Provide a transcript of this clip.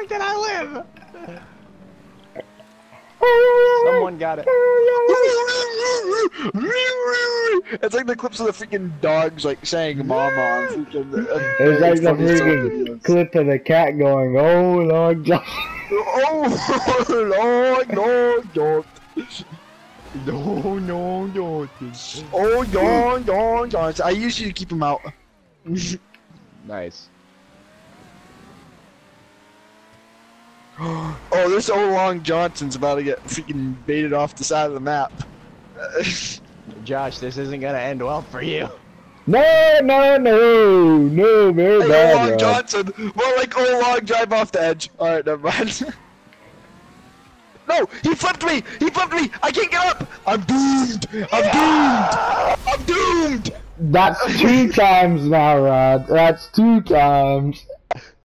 long did I live? Someone got it. It's like the clips of the freaking dogs like saying "mama" on freaking. Uh, It's like the freaking videos. clip of the cat going, oh Lord John. Oh Lord, Lord, Lord. No, no, no. Oh, yawn, yawn, yawn. I usually keep him out. Nice. Oh, this old long Johnson's about to get freaking baited off the side of the map. Josh, this isn't gonna end well for you. No, no, no, no, very hey, bad, old long Rob. Johnson. More like old long drive off the edge. Alright, never mind. no, he flipped me! He flipped me! I can't get up! I'm doomed! I'm doomed! I'm doomed! That's two times now, Rod. That's two times.